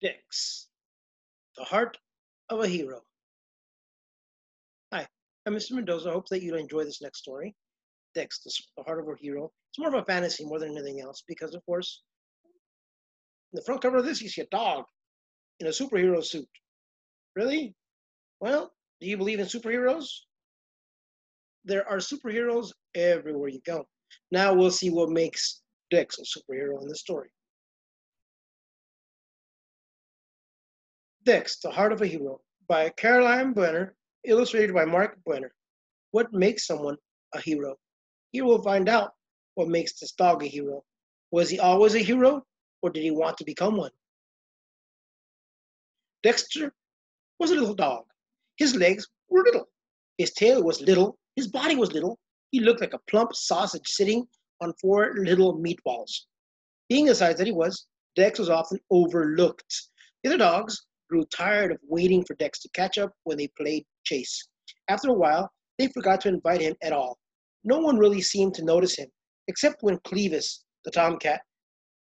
Dex, the heart of a hero. Hi, I'm Mr. Mendoza. I hope that you enjoy this next story. Dex, the heart of a hero. It's more of a fantasy more than anything else because, of course, in the front cover of this, you see a dog in a superhero suit. Really? Well, do you believe in superheroes? There are superheroes everywhere you go. Now we'll see what makes Dex a superhero in this story. Dex, The Heart of a Hero by Caroline Buehner, illustrated by Mark Buehner. What makes someone a hero? Here we'll find out what makes this dog a hero. Was he always a hero, or did he want to become one? Dexter was a little dog. His legs were little. His tail was little. His body was little. He looked like a plump sausage sitting on four little meatballs. Being the size that he was, Dex was often overlooked. The other dogs grew tired of waiting for Dex to catch up when they played chase. After a while, they forgot to invite him at all. No one really seemed to notice him, except when Clevis, the tomcat,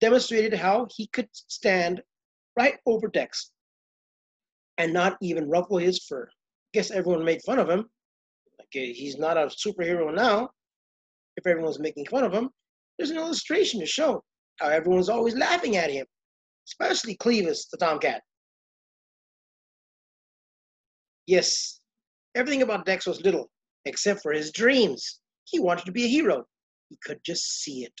demonstrated how he could stand right over Dex and not even ruffle his fur. I guess everyone made fun of him. Okay, eh, he's not a superhero now. If everyone's making fun of him, there's an illustration to show how everyone's always laughing at him, especially Clevis, the tomcat. Yes, everything about Dex was little, except for his dreams. He wanted to be a hero. He could just see it.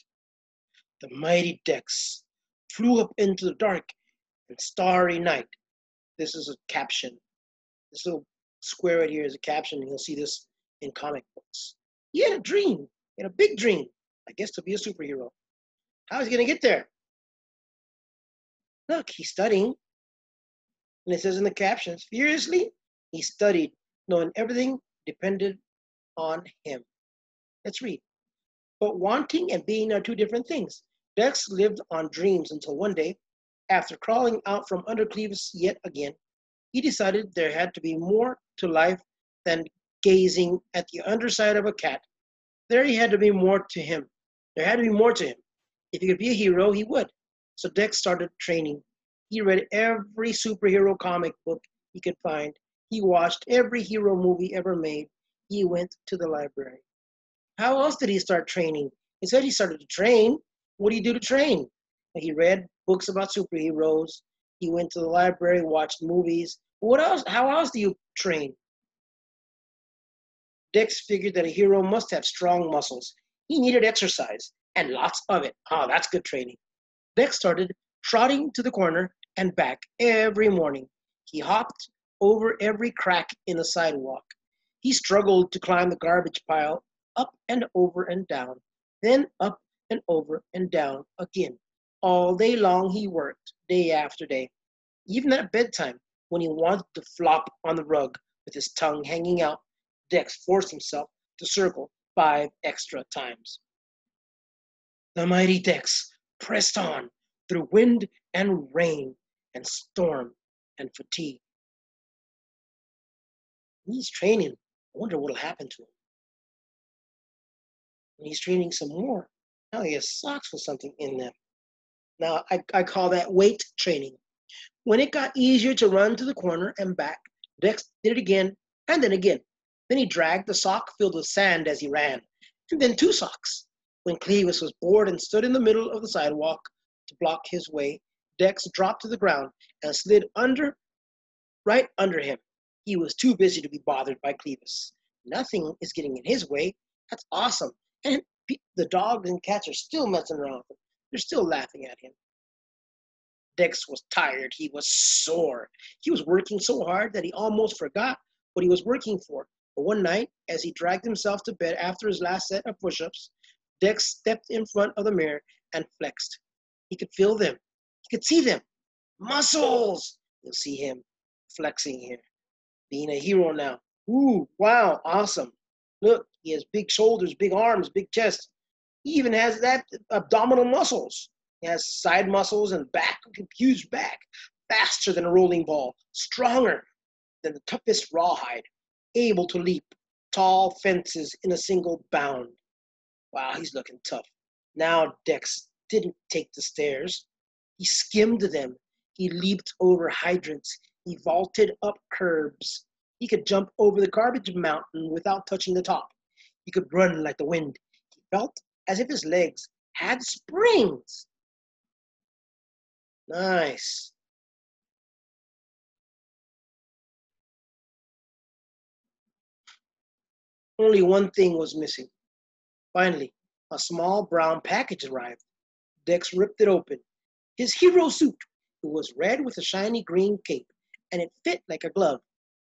The mighty Dex flew up into the dark and starry night. This is a caption. This little square right here is a caption, and you'll see this in comic books. He had a dream, he had a big dream, I guess to be a superhero. How is he going to get there? Look, he's studying. And it says in the captions, furiously he studied, knowing everything depended on him. Let's read. But wanting and being are two different things. Dex lived on dreams until one day, after crawling out from under Clevis yet again, he decided there had to be more to life than gazing at the underside of a cat. There he had to be more to him. There had to be more to him. If he could be a hero, he would. So Dex started training. He read every superhero comic book he could find he watched every hero movie ever made. He went to the library. How else did he start training? He said he started to train. What do you do to train? He read books about superheroes. He went to the library, watched movies. What else? How else do you train? Dex figured that a hero must have strong muscles. He needed exercise and lots of it. Ah, oh, that's good training. Dex started trotting to the corner and back every morning. He hopped over every crack in the sidewalk. He struggled to climb the garbage pile up and over and down, then up and over and down again. All day long he worked, day after day. Even at bedtime, when he wanted to flop on the rug with his tongue hanging out, Dex forced himself to circle five extra times. The mighty Dex pressed on through wind and rain and storm and fatigue. He's training. I wonder what'll happen to him. And he's training some more. Now he has socks with something in them. Now I, I call that weight training. When it got easier to run to the corner and back, Dex did it again and then again. Then he dragged the sock filled with sand as he ran, and then two socks. When Clevis was bored and stood in the middle of the sidewalk to block his way, Dex dropped to the ground and slid under, right under him. He was too busy to be bothered by Clevis. Nothing is getting in his way. That's awesome. And the dogs and cats are still messing around with him. They're still laughing at him. Dex was tired. He was sore. He was working so hard that he almost forgot what he was working for. But one night, as he dragged himself to bed after his last set of push ups, Dex stepped in front of the mirror and flexed. He could feel them, he could see them. Muscles! You'll see him flexing here being a hero now. Ooh, wow, awesome. Look, he has big shoulders, big arms, big chest. He even has that abdominal muscles. He has side muscles and back, huge back, faster than a rolling ball, stronger than the toughest rawhide, able to leap tall fences in a single bound. Wow, he's looking tough. Now Dex didn't take the stairs. He skimmed them. He leaped over hydrants. He vaulted up curbs. He could jump over the garbage mountain without touching the top. He could run like the wind. He felt as if his legs had springs. Nice. Only one thing was missing. Finally, a small brown package arrived. Dex ripped it open. His hero suit. It was red with a shiny green cape, and it fit like a glove.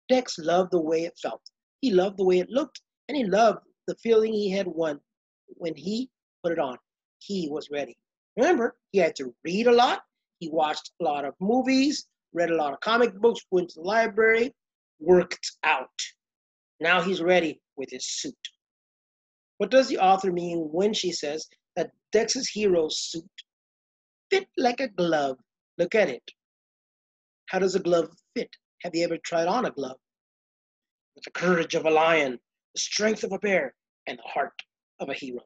Dex loved the way it felt. He loved the way it looked, and he loved the feeling he had won when he put it on. He was ready. Remember, he had to read a lot. He watched a lot of movies, read a lot of comic books, went to the library, worked out. Now he's ready with his suit. What does the author mean when she says that Dex's hero suit fit like a glove? Look at it. How does a glove fit? Have you ever tried on a glove? With the courage of a lion, the strength of a bear, and the heart of a hero.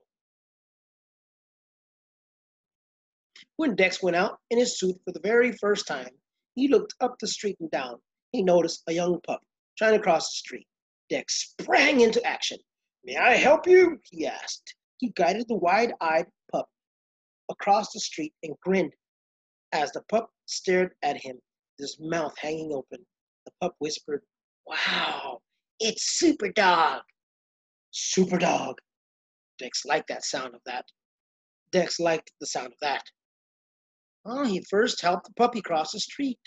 When Dex went out in his suit for the very first time, he looked up the street and down. He noticed a young pup trying to cross the street. Dex sprang into action. May I help you? he asked. He guided the wide eyed pup across the street and grinned as the pup stared at him, his mouth hanging open. The pup whispered, Wow, it's Super Dog. Super Dog. Dex liked that sound of that. Dex liked the sound of that. Oh, he first helped the puppy cross the street.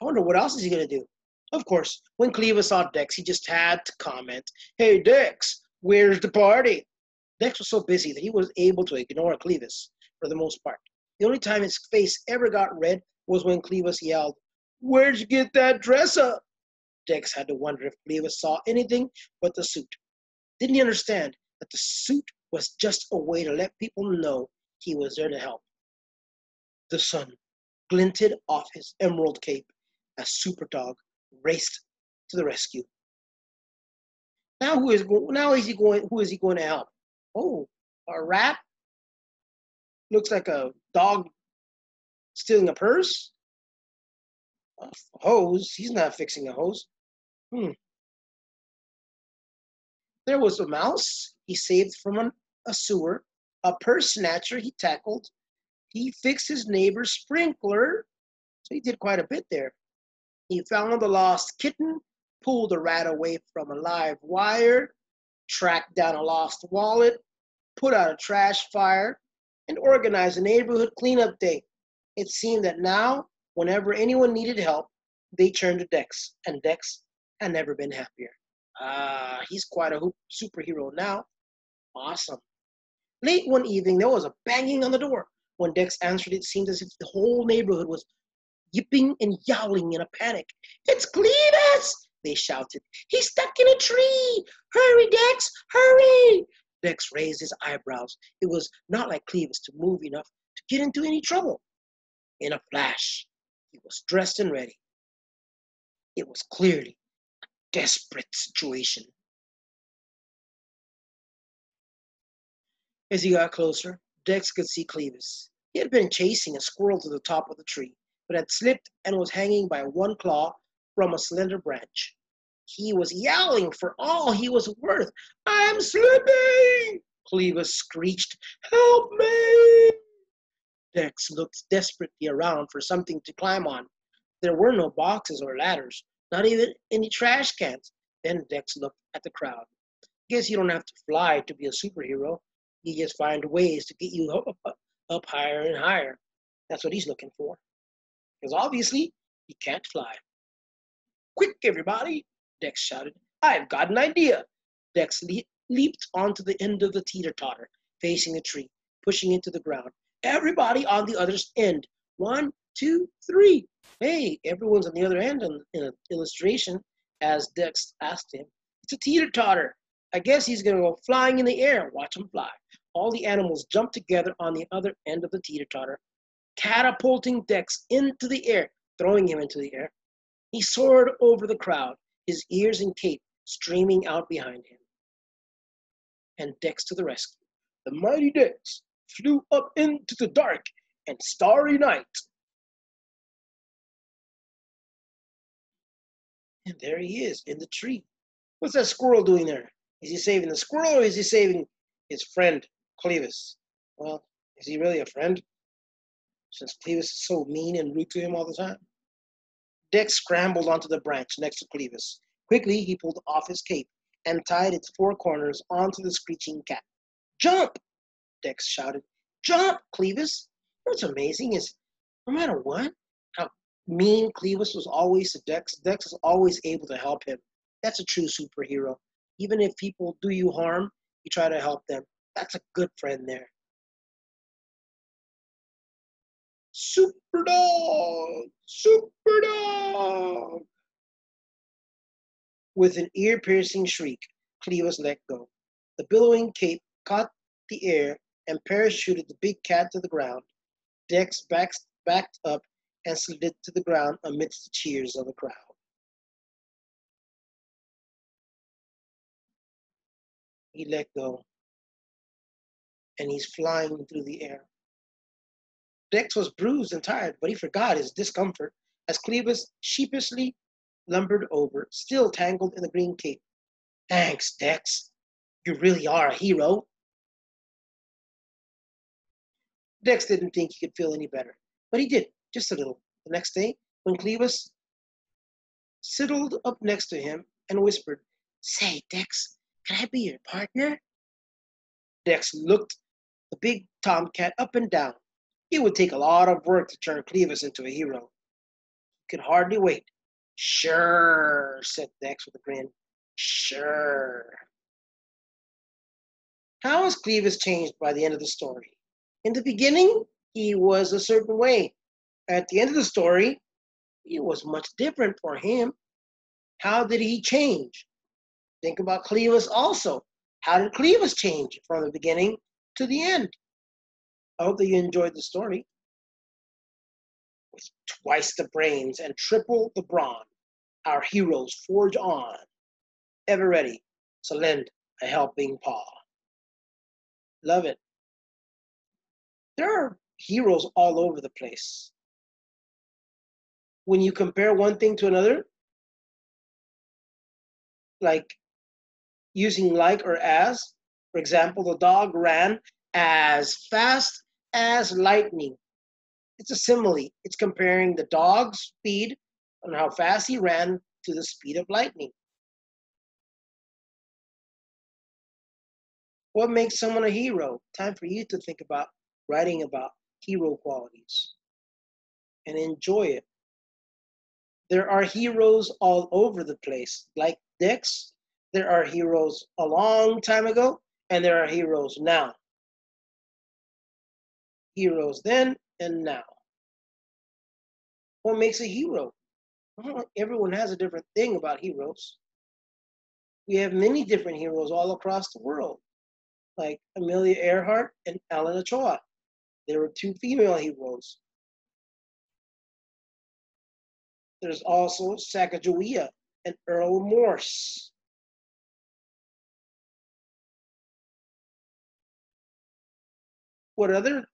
I wonder what else is he to do? Of course, when Clevis saw Dex, he just had to comment, Hey, Dex, where's the party? Dex was so busy that he was able to ignore Clevis for the most part. The only time his face ever got red was when Clevis yelled, Where'd you get that dress up? Dex had to wonder if Clevis saw anything but the suit. Didn't he understand that the suit was just a way to let people know he was there to help? The sun glinted off his emerald cape as Superdog raced to the rescue. Now who is now is he going who is he going to help? Oh, a rat? Looks like a dog stealing a purse? Hose? He's not fixing a hose. Hmm. There was a mouse he saved from an, a sewer, a purse snatcher he tackled. He fixed his neighbor's sprinkler. So he did quite a bit there. He found a lost kitten, pulled a rat away from a live wire, tracked down a lost wallet, put out a trash fire, and organized a neighborhood cleanup day. It seemed that now, whenever anyone needed help, they turned to Dex, and Dex had never been happier. Ah, uh, he's quite a superhero now. Awesome. Late one evening, there was a banging on the door. When Dex answered, it seemed as if the whole neighborhood was yipping and yowling in a panic. It's Cletus! They shouted. He's stuck in a tree! Hurry, Dex! Hurry! Dex raised his eyebrows. It was not like Cletus to move enough to get into any trouble. In a flash, he was dressed and ready. It was clearly a desperate situation. As he got closer, Dex could see Cletus. He had been chasing a squirrel to the top of the tree but had slipped and was hanging by one claw from a slender branch. He was yelling for all he was worth. I'm slipping! Clevis screeched, Help me! Dex looked desperately around for something to climb on. There were no boxes or ladders, not even any trash cans. Then Dex looked at the crowd. Guess you don't have to fly to be a superhero. You just find ways to get you up, up higher and higher. That's what he's looking for because obviously he can't fly. Quick, everybody, Dex shouted. I've got an idea. Dex le- leaped onto the end of the teeter totter, facing the tree, pushing it to the ground. Everybody on the other end. One, two, three. Hey, everyone's on the other end in, in an illustration, as Dex asked him. It's a teeter totter. I guess he's going to go flying in the air. Watch him fly. All the animals jumped together on the other end of the teeter totter, catapulting Dex into the air, throwing him into the air. He soared over the crowd, his ears and cape streaming out behind him. And Dex to the rescue. The mighty Dex flew up into the dark and starry night And there he is in the tree. What's that squirrel doing there? Is he saving the squirrel or is he saving his friend Clevis? Well, is he really a friend? Since Clevis is so mean and rude to him all the time. Dex scrambled onto the branch next to Clevis. Quickly, he pulled off his cape and tied its four corners onto the screeching cat. Jump! Dex shouted. Jump, Clevis! What's amazing is no matter what, how mean Clevis was always to Dex, Dex is always able to help him. That's a true superhero. Even if people do you harm, you try to help them. That's a good friend there. Super dog! Super dog! With an ear piercing shriek, Clevis let go. The billowing cape caught the air and parachuted the big cat to the ground. Dex backed, backed up and slid to the ground amidst the cheers of the crowd. He let go, and he's flying through the air. Dex was bruised and tired, but he forgot his discomfort as Clevis sheepishly lumbered over, still tangled in the green cape. Thanks, Dex. You really are a hero. Dex didn't think he could feel any better, but he did, just a little. The next day, when Clevis sidled up next to him and whispered, Say, Dex, can I be your partner? Dex looked the big tomcat up and down. It would take a lot of work to turn Clevis into a hero. He could hardly wait. Sure, said Dex with a grin. Sure. How has Clevis changed by the end of the story? In the beginning, he was a certain way. At the end of the story, it was much different for him. How did he change? Think about Clevis also. How did Clevis change from the beginning to the end? I hope that you enjoyed the story. With twice the brains and triple the brawn, our heroes forge on, ever ready to lend a helping paw. Love it there are heroes all over the place. When you compare one thing to another, like using like or as, for example, the dog ran as fast as lightning. It's a simile. It's comparing the dog's speed and how fast he ran to the speed of lightning. What makes someone a hero? Time for you to think about writing about hero qualities and enjoy it. There are heroes all over the place, like Dex. There are heroes a long time ago, and there are heroes now. Heroes then and now. What makes a hero? Everyone has a different thing about heroes. We have many different heroes all across the world, like Amelia Earhart and Ellen Ochoa. There were two female heroes. There's also Sacagawea and Earl Morse. What other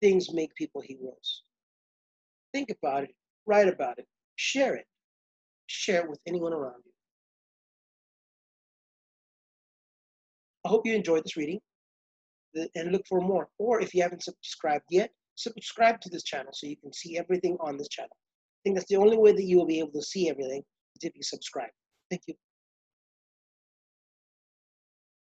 things make people heroes? Think about it, write about it, share it. Share it with anyone around you. I hope you enjoyed this reading Uh, and look for more. Or if you haven't subscribed yet, subscribe to this channel so you can see everything on this channel. I think that's the only way that you will be able to see everything is if you subscribe. Thank you.